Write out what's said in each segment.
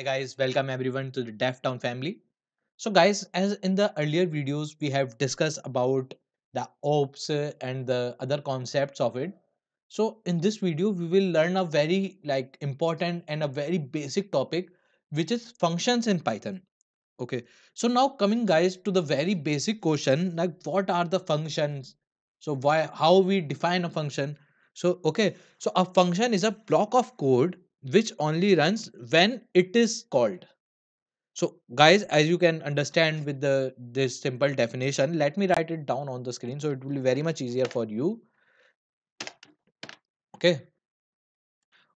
Hi guys, welcome everyone to the DevTown family. So guys, as in the earlier videos we have discussed about the ops and the other concepts of it. So in this video we will learn a very like important and a very basic topic which is functions in Python. Okay. So now coming guys to the very basic question like what are the functions? So why how we define a function? So okay, so a function is a block of code which only runs when it is called. So guys, as you can understand with the this simple definition, let me write it down on the screen so it will be very much easier for you. Okay.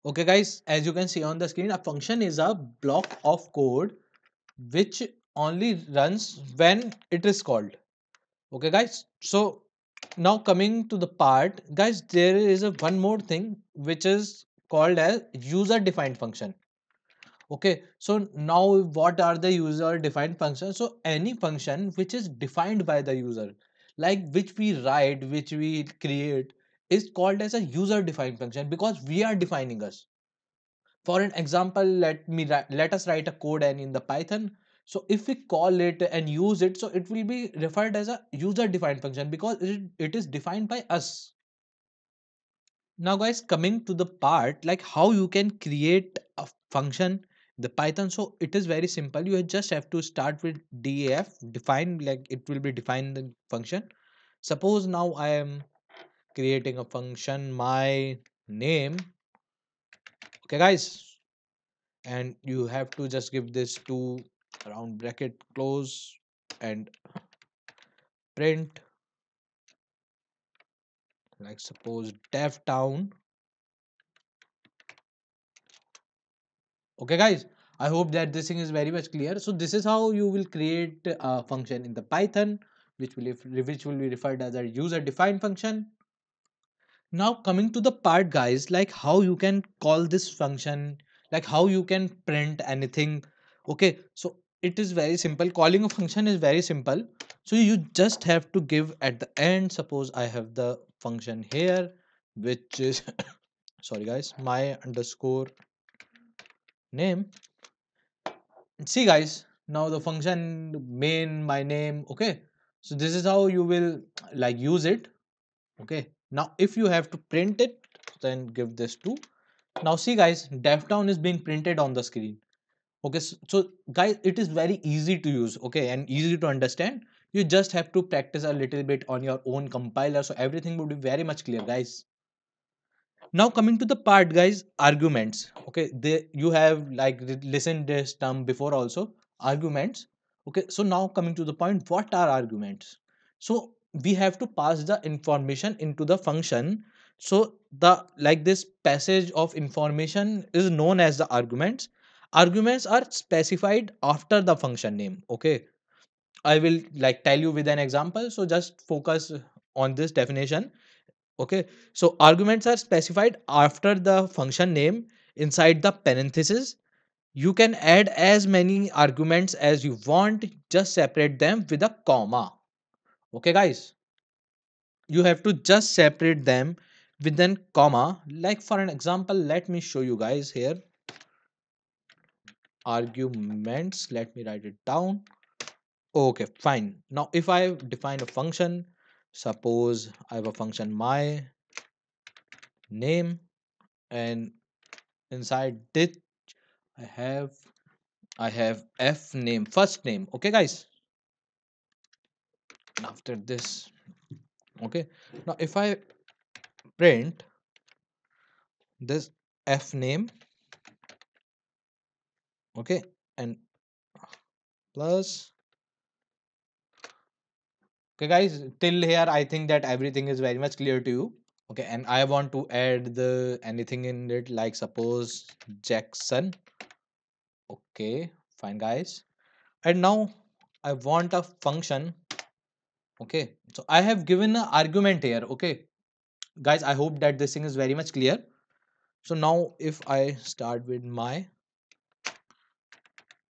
Okay guys, as you can see on the screen, a function is a block of code which only runs when it is called okay guys so now coming to the part guys there is a one more thing which is called as user defined function. Okay so now what are the user defined functions so any function which is defined by the user like which we write which we create is called as a user defined function because we are defining us. For an example let me let us write a code and in the python. So if we call it and use it so it will be referred as a user defined function because it, it is defined by us now guys coming to the part like how you can create a function the python. So it is very simple. You just have to start with def define like it will be defined the function. Suppose now i am creating a function my name. Okay guys. And you have to just give this to round bracket close and print like suppose dev town. Okay guys i hope that this thing is very much clear. So this is how you will create a function in the python which will which will be referred as a user defined function. Now coming to the part guys like how you can call this function like how you can print anything. Okay so it is very simple. Calling a function is very simple. So you just have to give at the end. Suppose i have the function here which is sorry guys my underscore name. See guys now the function main my name okay? So this is how you will like use it okay? Now if you have to print it then give this to. Now see guys devtown is being printed on the screen okay so, so guys it is very easy to use okay and easy to understand. You just have to practice a little bit on your own compiler so everything would be very much clear guys. Now coming to the part guys arguments okay they you have like listened this term before also arguments okay so now coming to the point what are arguments? So we have to pass the information into the function so the like this passage of information is known as the arguments arguments are specified after the function name okay i will like tell you with an example so just focus on this definition Okay, so arguments are specified after the function name inside the parenthesis. You can add as many arguments as you want, just separate them with a comma. Okay, guys, you have to just separate them with an comma. Like for an example, let me show you guys here arguments. Let me write it down. Okay, fine. Now, if I define a function, suppose I have a function my name and inside this i have i have f name first name okay guys after this okay now if i print this f name okay and plus okay guys till here i think that everything is very much clear to you. Okay and i want to add the anything in it like suppose jackson. Okay fine guys. And now i want a function. Okay so i have given an argument here okay? Guys i hope that this thing is very much clear. So now if i start with my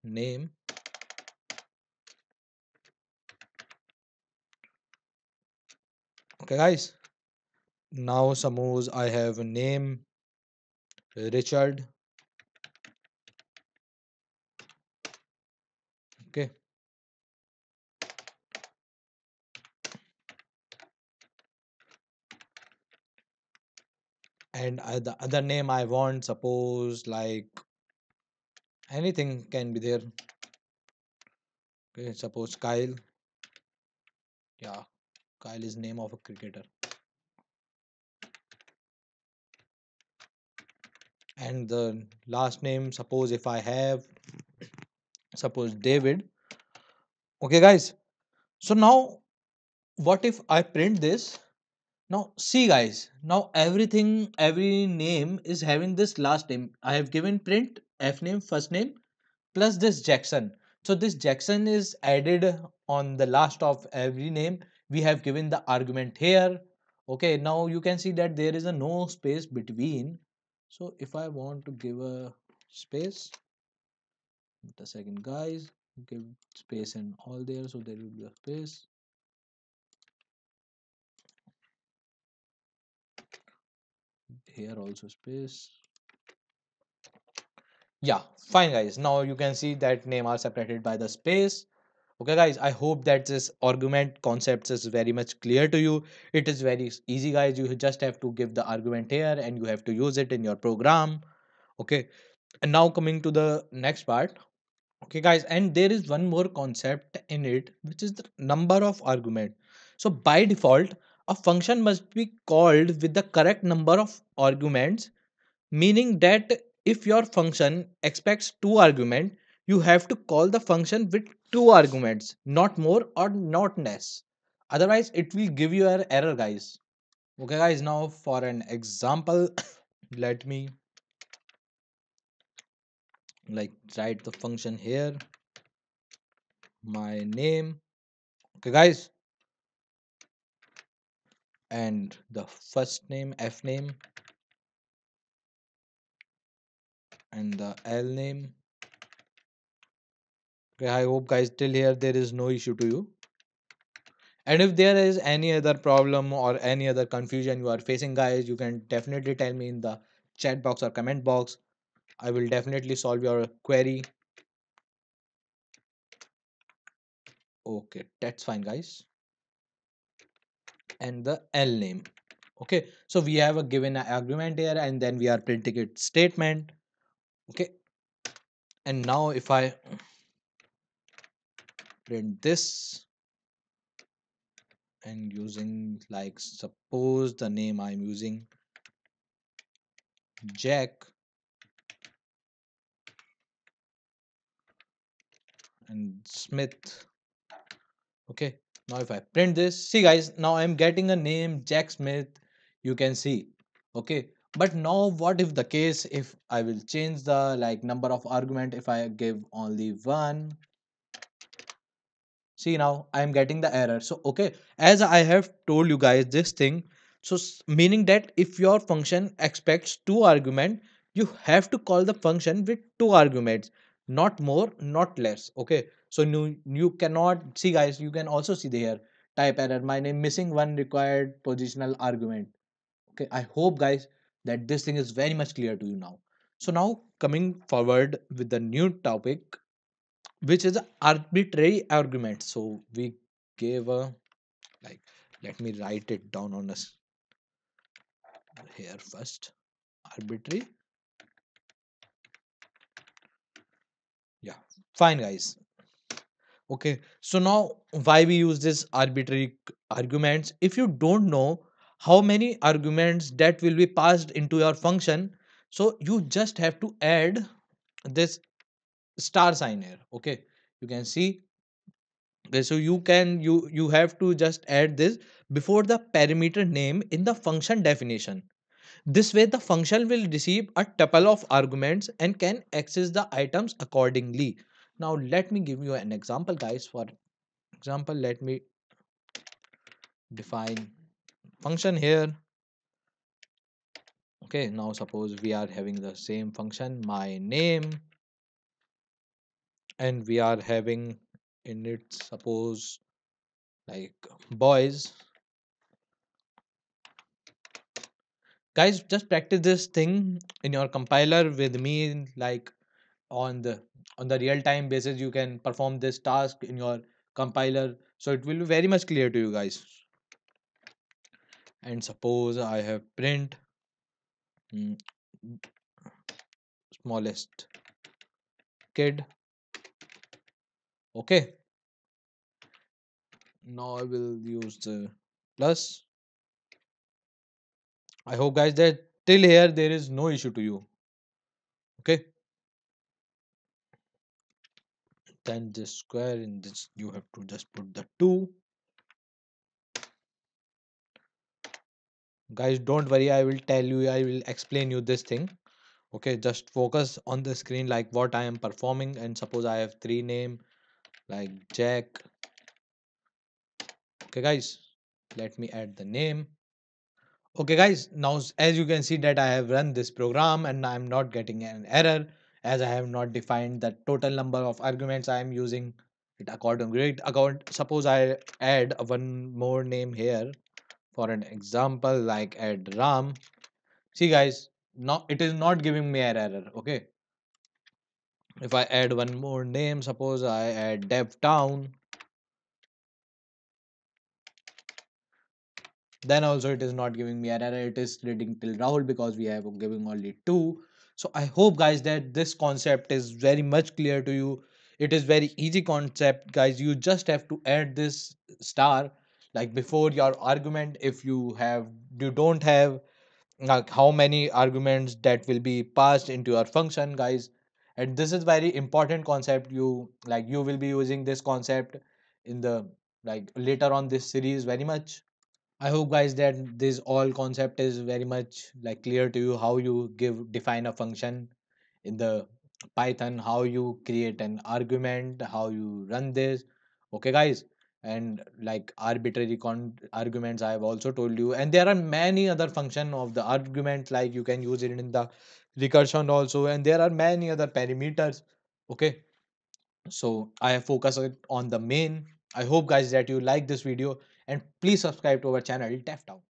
name. Okay guys. Now suppose i have a name richard. Okay. And uh, the other name i want suppose like anything can be there. Okay suppose kyle. Yeah kyle is name of a cricketer. And the last name suppose if i have suppose david. Okay guys. So now what if i print this? Now see guys. Now everything every name is having this last name. I have given print f name first name plus this jackson. So this jackson is added on the last of every name. We have given the argument here. Okay now you can see that there is a no space between. So if i want to give a space the second guys give space and all there so there will be a space. Here also space yeah fine guys. Now you can see that name are separated by the space. Okay guys i hope that this argument concepts is very much clear to you. It is very easy guys. You just have to give the argument here and you have to use it in your program. Okay and now coming to the next part. Okay guys and there is one more concept in it which is the number of argument. So by default a function must be called with the correct number of arguments meaning that if your function expects two argument you have to call the function with two arguments not more or not less. Otherwise it will give you an error guys. Okay guys now for an example let me like write the function here. My name. Okay guys. And the first name f name and the l name. Okay i hope guys till here there is no issue to you. And if there is any other problem or any other confusion you are facing guys you can definitely tell me in the chat box or comment box. I will definitely solve your query. Okay that's fine guys. And the l name. Okay so we have a given a- argument here and then we are printing it statement okay. And now if i print this and using like suppose the name i'm using jack. And smith. Okay. Now if i print this see guys now i'm getting a name jack smith. You can see. Okay but now what if the case if i will change the like number of argument if i give only one? See now i am getting the error. So okay as i have told you guys this thing so meaning that if your function expects two argument you have to call the function with two arguments not more not less. Okay so you, you cannot see guys you can also see there type error my name missing one required positional argument. Okay i hope guys that this thing is very much clear to you now. So now coming forward with the new topic which is arbitrary argument. So we gave a like let me write it down on us here first. Arbitrary? Yeah fine guys. Okay so now why we use this arbitrary arguments? If you don't know how many arguments that will be passed into your function so you just have to add this star sign here okay you can see Okay, so you can you you have to just add this before the parameter name in the function definition. This way the function will receive a tuple of arguments and can access the items accordingly. Now let me give you an example guys. For example, let me define function here. Okay, now suppose we are having the same function my name and we are having in it suppose like boys. Guys just practice this thing in your compiler with me like on the on the real time basis you can perform this task in your compiler. So it will be very much clear to you guys and suppose i have print mm, smallest kid. Okay. Now i will use the plus. I hope guys that till here there is no issue to you. Okay. Then this square in this you have to just put the 2 guys don't worry i will tell you i will explain you this thing. Okay just focus on the screen like what i am performing and suppose i have three name like jack. Okay guys let me add the name. Okay guys now as you can see that i have run this program and i'm not getting an error as i have not defined the total number of arguments i am using. It according to great account. Suppose i add one more name here for an example like add ram. See guys now it is not giving me an error okay? If i add one more name suppose i add dev town. Then also it is not giving me an error it is reading till rahul because we have giving only two. So i hope guys that this concept is very much clear to you. It is very easy concept guys. You just have to add this star like before your argument if you have you don't have like how many arguments that will be passed into your function guys. And this is very important concept. You like you will be using this concept in the like later on this series very much. I hope guys that this all concept is very much like clear to you how you give define a function in the Python, how you create an argument, how you run this. Okay guys, and like arbitrary con arguments I have also told you. And there are many other function of the argument like you can use it in the recursion also. And there are many other parameters. Okay, so i have focused on the main. I hope guys that you like this video. And please subscribe to our channel DevTown